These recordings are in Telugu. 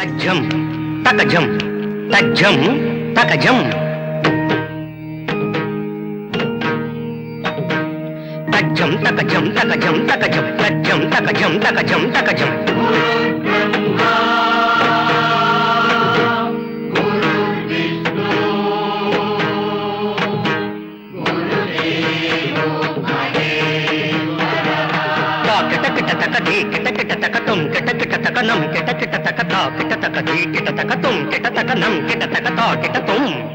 తజ్జం తకజం తజ్జం తకజం తజ్జం తకజం తకజం తకజం తజ్జం తకజం తకజం తకజం తా కిట కిట తక ता टिट तक टी टिट तक तुम टिट तक नम टिट तो टिट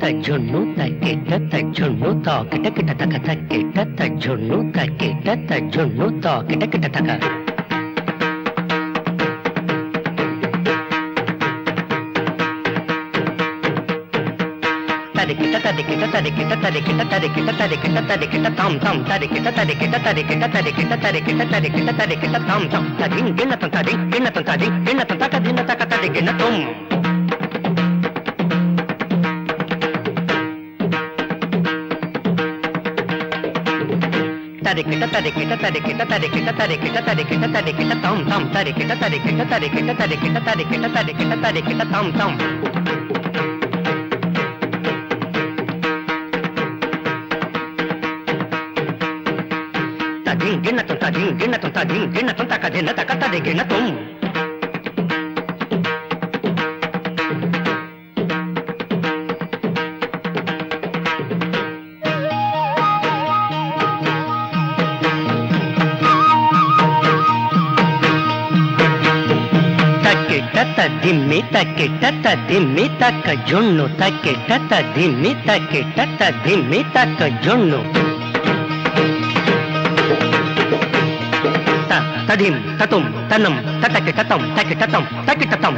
తజ్జున్ను తక్కిట తజ్జున్ను తాకిట కిట కిట తక తక్కిట తజ్జున్ను తక్కిట తజ్జున్ను తా కిట తక తరికిట తరికిట తరికిట తరికిట తరికిట తరికిట తరికిట తాం తాం తరికిట తరికిట తరికిట తరికిట తరికిట తరికిట తరికిట తాం తాం తదిం గిన్నతం తది గిన్నతం తది గిన్నతం తక దిన్న తక తది గిన్నతం తరికిట తరికిట తరికిట తరికిట తరికిట తరికిట తరికిట తాం తాం తరికిట తరికిట తరికిట తరికిట తరికిట తరికిట తరికిట తాం తాం తదిం గిన్నతం తదిం గిన్నతం తదిం గిన్నతం తక దిన్న తక తది గిన్నతం दिम्मे तके, टत दिम्मे तक, झुन्नु तके, टत दिम्मे तके, टत दिम्मे तक, झुन्नु। तदिम ततुम तनम तटके ततम तके ततम तके ततम